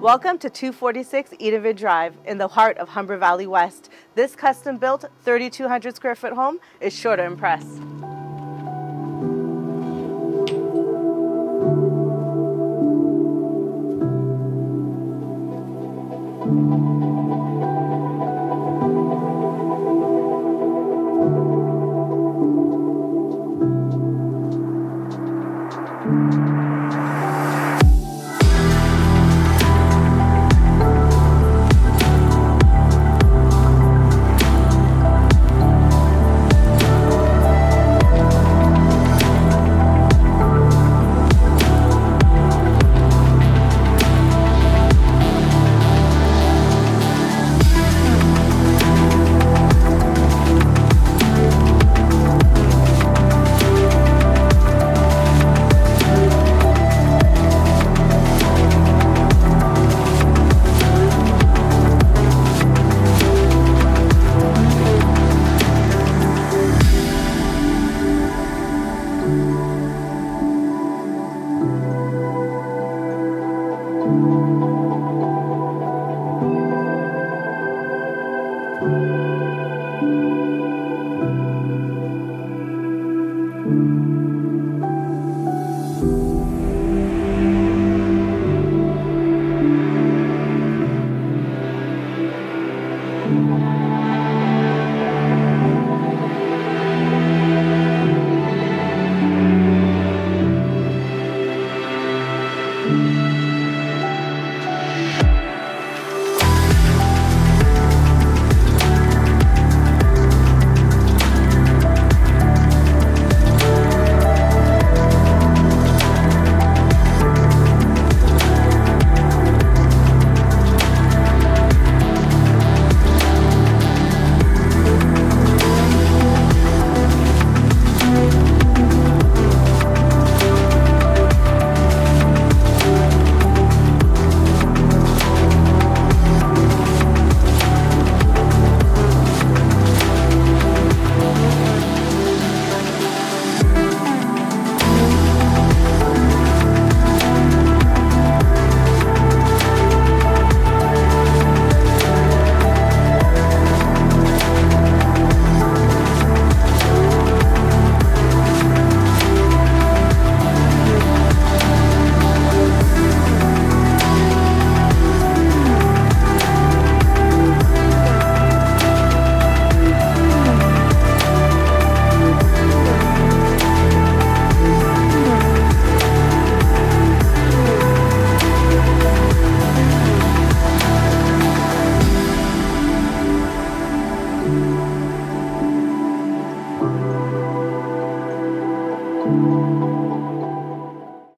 Welcome to 246 Edenbridge Drive in the heart of Humber Valley West. This custom built 3,200 square foot home is sure to impress.